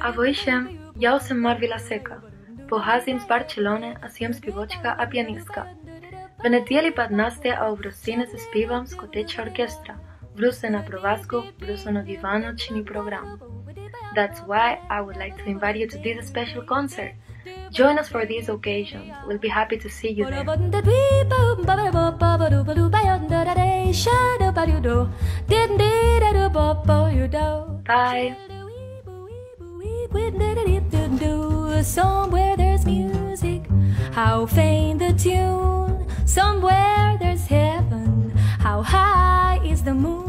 A vojšem, jaz sem Mar Vilaseca. Pohazim z Barcelone, a sem spivočka a pianistka. V nedeli 15. a v Rosine se spivam skoteča orkestra. Bruse na provasku, bruse na divano, čini program. That's why I would like to invite you to this special concert. Join us for this occasion. We'll be happy to see you. Bye. Somewhere there's music, how faint the tune. Somewhere there's heaven, how high is the moon.